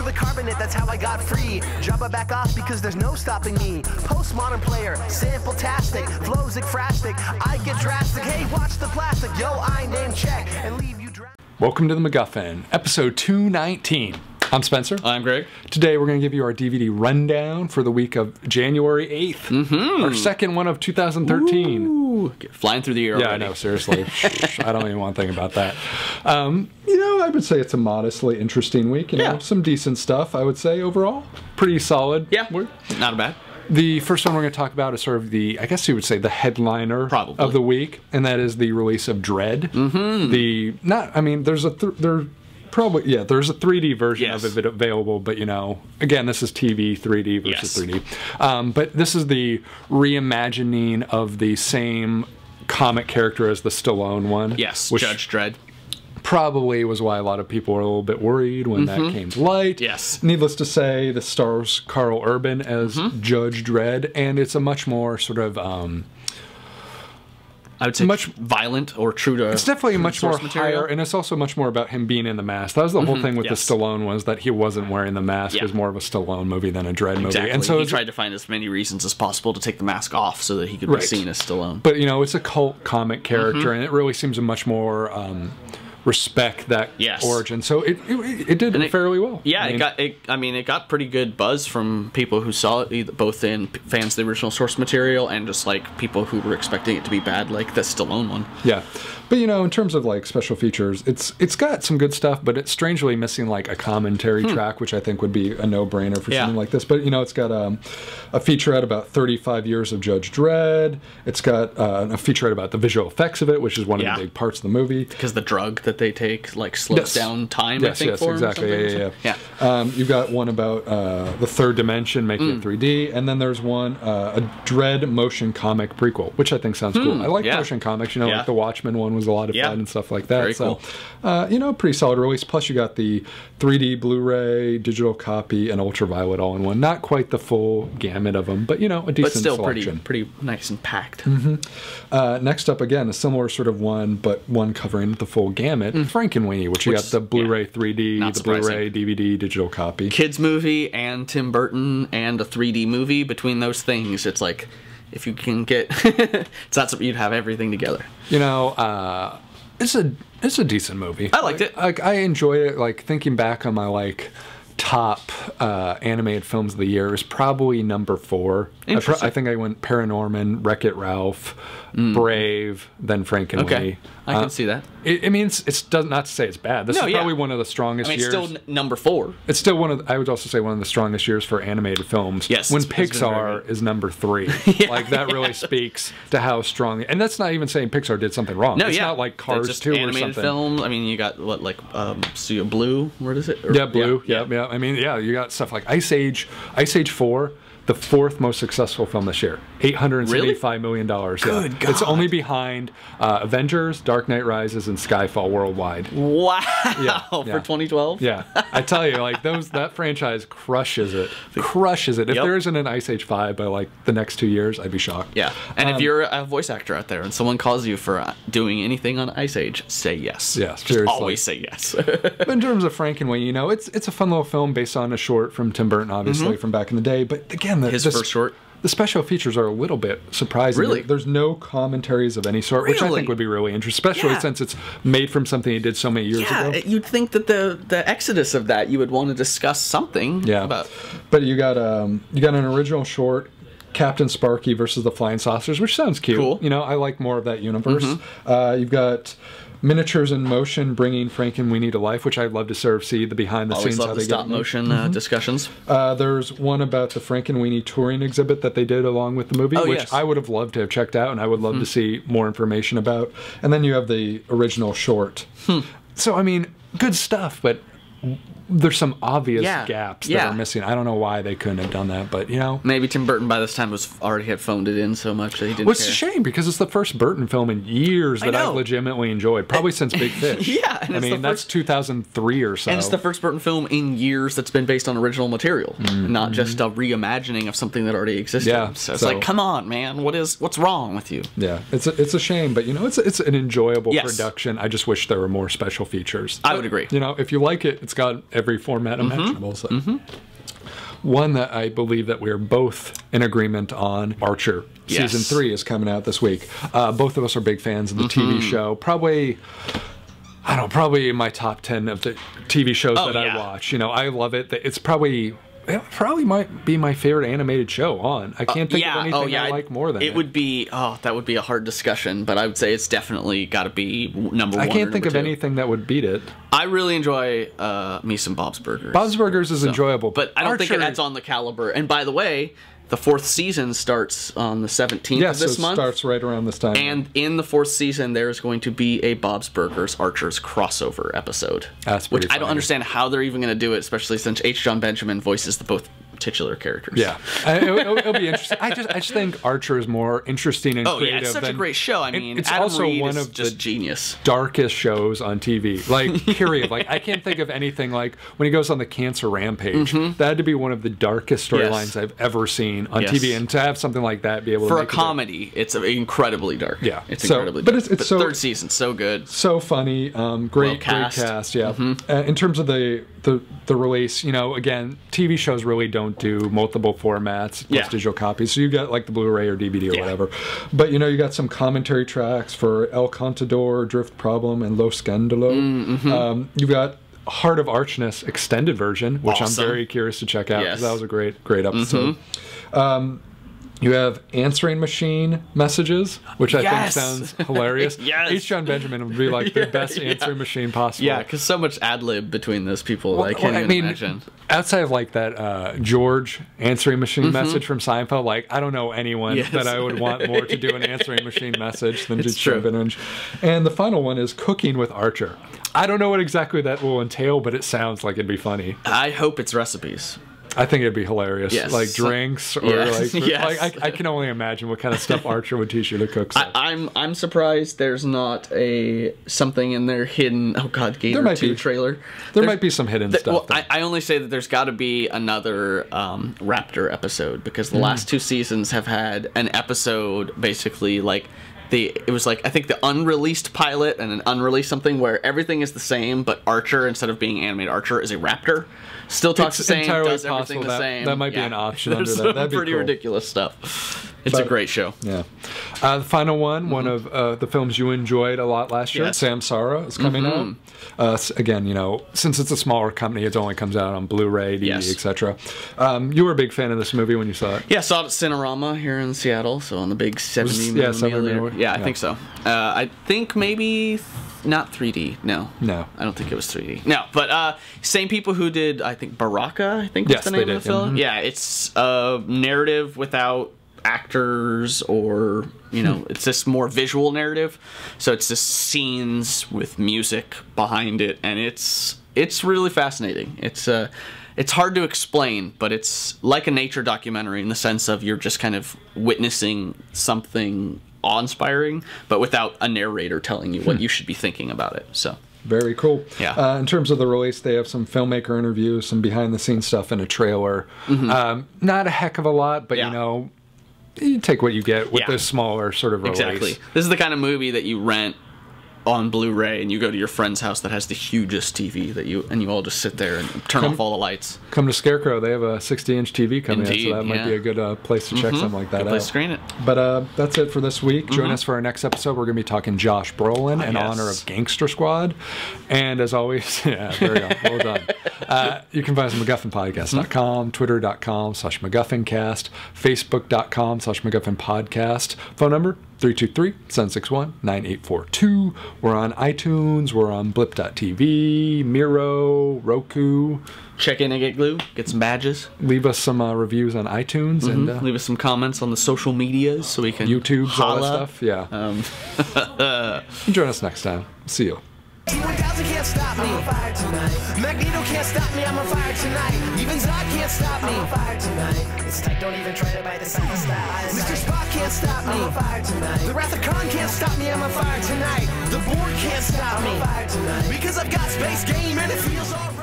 through the carbonite, that's how I got free. Jabba back off because there's no stopping me. Postmodern player, sample-tastic, flows ekphrastic. I get drastic. Hey, watch the plastic. Yo, I name check and leave you dra- Welcome to the MacGuffin, episode 219. I'm Spencer. I'm Greg. Today we're going to give you our DVD rundown for the week of January 8th, Mm-hmm. our second one of 2013. Ooh, flying through the air Yeah, I know, seriously. I don't even want to think about that. Um, you know, I would say it's a modestly interesting week. You know, Yeah. some decent stuff, I would say, overall. Pretty solid. Yeah, We're- not bad. The first one we're going to talk about is sort of the, I guess you would say, the headliner Probably. of the week, and that is the release of Dredd. Mm-hmm. The not, I mean, there's a th- there probably yeah, there's a 3D version Yes. of it available, but you know, again, this is TV 3D versus Yes. 3D. Um, but this is the reimagining of the same comic character as the Stallone one. Yes, which Judge Dredd. Probably was why a lot of people were a little bit worried when that came to light. Mm-hmm. Yes. Needless to say, this stars Karl Urban as Mm-hmm. Judge Dredd, and it's a much more sort of. Um, I would say Much- violent or true to. it's definitely much more material. higher, and it's also much more about him being in the mask. That was the whole thing with yes. the Stallone was that he wasn't wearing the mask. Yeah. It was more of a Stallone movie than a movie, Exactly. and so he tried to find as many reasons as possible to take the mask off so that he could Right. be seen as Stallone. But you know, it's a cult comic character, Mm-hmm. and it really seems a much more um, respect that Yes. origin. So it it, it did it- fairly well. yeah, I mean, it got. It, I mean, it got pretty good buzz from people who saw it, either- both in fans of the original source material and just like people who were expecting it to be bad, like the Stallone one. Yeah, but you know, in terms of like special features, it's it's got some good stuff, but it's strangely missing like a commentary track, which I think would be a no-brainer for Hmm. Yeah. something like this. But you know, it's got um, a featurette about 35 years of Judge Dredd. It's got uh, a featurette about the visual effects of it, which is one Yeah. of the big parts of the movie. Because the drug that they take like slows Yes. down time. Yes, I think yes, for exactly. Yeah, something. yeah, yeah. Um, you've got one about uh, the third dimension, making Mm. it 3D, and then there's one uh, a Dredd motion comic prequel, which I think sounds cool. I like Hmm, yeah. motion comics. You know, Yeah. like the Watchmen one was a lot of Yeah. fun and stuff like that. Very so, cool. uh, you know, pretty solid release. Plus, you got the 3D Blu-ray, digital copy, and ultraviolet all in one. Not quite the full gamut of them, but you know, a decent But still selection. pretty pretty nice and packed. Uh, next up, again, a similar sort of one, but one covering the full gamut. Frankenweenie, which you Hmm. Got the Blu-ray 3D, Not the Blu-ray. DVD, digital copy. kids movie and Tim Burton and a 3D movie between those things it's like if you can get it's not something you'd have everything together You know, uh, it's a it's a decent movie. I liked Like- it. Like I enjoyed it. Like thinking back on my like top uh, animated films of the year is probably number four. I, pro-. I think I went ParaNorman, Wreck It Ralph, Brave, then Frankenweenie. Mm. okay I can Uh, see that It, it means it's does not to say it's bad. This No, is yeah. probably one of the strongest I mean it's years. still n- number four It's still one of. The, I would also say one of the strongest years for animated films. Yes, when it's- it's Pixar is number three, like that really speaks to how strong. And that's not even saying Pixar did something wrong. no it's yeah not like Cars two or animated something. film I mean you got what like um blue what is it Or- Yeah, Blue. Yeah, yeah, I mean, yeah, you got stuff like Ice Age. Ice Age Four, the fourth most successful film this year. Eight hundred seventy-five million dollars. Good yeah. It's only behind uh, Avengers, Dark Knight Rises, and Skyfall worldwide. wow Yeah, for 2012 Yeah, I tell you, like those that franchise crushes it, crushes it. If Yep. there isn't an Ice Age Five by like the next two years, I'd be shocked. yeah and Um, if you're a voice actor out there and someone calls you for uh, doing anything on Ice Age say yes Yes, just seriously. always say yes But in terms of Frankenweenie, you know, it's it's a fun little film based on a short from Tim Burton, obviously from back in the day. But again, the, his the, first short the special features are a little bit surprising. Really? There's no commentaries of any sort, which I think would be really interesting, especially Yeah. since it's made from something he did so many years Yeah, ago. you'd think that the the exodus of that you would want to discuss something. Yeah, about but you got um you got an original short. Captain Sparky versus the Flying Saucers, which sounds cute. Cool. You know, I like more of that universe. Mm-hmm. Uh, you've got miniatures in motion bringing Frankenweenie to life, which I'd love to sort of see the behind the always scenes love how the they stop it made. motion uh, discussions. Uh, there's one about the Frankenweenie touring exhibit that they did along with the movie, Oh, which yes. Hmm. I would have loved to have checked out, and I would love to see more information about. And then you have the original short. Hmm. So I mean, good stuff, but there's some obvious Yeah, gaps that yeah. are missing. I don't know why they couldn't have done that, but you know. Maybe Tim Burton by this time was already had phoned it in so much that he didn't Well, it's care. a shame because it's the first Burton film in years that I've legitimately enjoyed, probably since Big Fish. Yeah, I mean that's first- 2003 or so. And it's the first Burton film in years that's been based on original material, not just a reimagining of something that already existed. Mm-hmm. Yeah, so it's so- like, come on, man, what is what's wrong with you? Yeah, it's a, it's a shame, but you know, it's it's an enjoyable Yes. production. I just wish there were more special features. I But, would agree. You know, if you like it, it's got every format Mm-hmm. imaginable. So. One that I believe that we're both in agreement on, Archer. Yes. Season three is coming out this week. Uh, both of us are big fans of the Mm-hmm. TV show. Probably, I don't know, probably in my top 10 of the TV shows Oh, that I yeah. watch. You know, I love it. It's probably. It probably might be my favorite animated show on. I can't think Uh, yeah, of anything oh yeah, I like more than it. it. would be. Oh, that would be a hard discussion, but I would say it's definitely got to be number I one. I can't think of two. anything that would beat it. I really enjoy uh, me some Bob's Burgers. Bob's Burgers is enjoyable, but I don't think Archer- that's on the caliber. And by the way, the fourth season starts on the seventeenth Yeah, of so this it month. starts right around this time. And in the fourth season, there's going to be a Bob's Burgers Archers crossover episode. That's which pretty I don't understand how they're even going to do it, especially since H. Jon Benjamin voices the both titular characters. yeah, it'll, it'll- be interesting. I just, I just think Archer is more interesting and Oh creative. yeah, it's such a great show. I mean, it's Adam also Reed one of just the genius. darkest shows on TV. Like, period. like, I can't think of anything like when he goes on the cancer rampage. That had to be one of the darkest storylines. Yes. I've ever seen on Yes. TV. And to have something like that be able to For a make it comedy, it's incredibly dark. Yeah, it's so- incredibly but dark. it's- it's so- third season so good. so funny. Um, great, Well cast. Great cast. Yeah. Uh, in terms of the, the the release, you know, again, TV shows really don't do multiple formats, plus Yeah. digital copies. So you got like the Blu-ray or DVD or Yeah. whatever. But you know, you got some commentary tracks for El Contador, Drift Problem, and Lo Scandalo. Mm-hmm. Um, you got. Heart of Archness extended version, which Awesome. I'm very curious to check out Yes. Mm-hmm. because that was a great, great episode. Um, you have answering machine messages, which I Yes. think sounds hilarious. Yes. H. Jon Benjamin would be like the best yeah. answering machine possible. Yeah, because so much ad lib between those people, I can't I even mean, imagine. outside of like that uh, George answering machine message from Seinfeld, like I don't know anyone. Yes. that I would want more to do an answering machine message than It's H. Jon. Benjamin. And the final one is cooking with Archer. I don't know what exactly that will entail, but it sounds like it'd be funny. I hope it's recipes. I think it'd be hilarious. Yes. Like drinks or Yes. like, Yes. like I, I can only imagine what kind of stuff Archer would teach you to cook. I, I'm I'm surprised there's not a something in there hidden. Oh God, Gator There might Two be. trailer. there There's- might be some hidden th- stuff. well. I, I only say that there's got to be another um, Raptor episode because the Hmm. last two seasons have had an episode basically like the it was like I think the unreleased pilot and an unreleased something where everything is the same, but Archer instead of being animated Archer is a raptor. Still talks It's the same, does everything the that- same. that might be an option There's under that. some That'd be pretty cool. ridiculous stuff. It's a great show. Yeah. Uh, the final one, one of uh, the films you enjoyed a lot last year, Mm-hmm. Yes. Samsara, is coming out. Uh, again, you know, since it's a smaller company, it only comes out on Blu-ray, DVD, Yes. etc. Um, you were a big fan of this movie when you saw it. Yeah, I saw it at Cinerama here in Seattle, so on the big 70 Was- yeah, millimeter. 70 millimeter. Yeah, I Yeah. think so. Uh, I think maybe th- not 3D. No. No. I don't think it was 3D. No, but uh, same people who did, I think, Baraka, I think was Yes, the they name did, of the film. yeah. Yeah, it's a narrative without actors or, you know, it's just more visual narrative. So it's just scenes with music behind it, and it's it's really fascinating. It's uh, it's hard to explain, but it's like a nature documentary in the sense of you're just kind of witnessing something awe-inspiring, but without a narrator telling you what you should be thinking about it. So Very cool. Yeah. Uh, in terms of the release, they have some filmmaker interviews, some behind-the-scenes stuff, and a trailer. Um, not a heck of a lot, but. Yeah. you know, you take what you get with Yeah. this smaller sort of release. Exactly. This is the kind of movie that you rent on Blu-ray and you go to your friend's house that has the hugest TV that you and you all just sit there and turn off all the lights. Come to Scarecrow; they have a 60-inch TV coming in, Indeed, so that might yeah. be a good uh, place to check something like that Good out. screen it. But uh, that's it for this week. Join us for our next episode. We're going to be talking Josh Brolin in yes. honor of Gangster Squad. And as always, yeah, very well, done. Uh, you can find us at MacGuffinPodcast.com, Twitter.com slash MacGuffinCast, Facebook.com slash MacGuffinPodcast. Phone number 323-761-9842. We're on iTunes. We're on Blip.tv, Miro, Roku. Check in and GetGlue. Get some badges. Leave us some uh, reviews on iTunes and uh, Leave us some comments on the social medias so we can YouTube's, all that stuff. Yeah. Um, Join us next time. See you. T1000 can't stop me. I'm on fire tonight. Magneto can't stop me. I'm on fire tonight. Even Zod can't stop me. I'm on fire tonight. It's tight. Don't even try to bite the side style. Mr. Spock can't stop me. I'm on fire tonight. The Wrath of Khan can't stop me. I'm on fire tonight. The Borg can't stop me. I'm on fire tonight. Because I've got space game and it feels alright.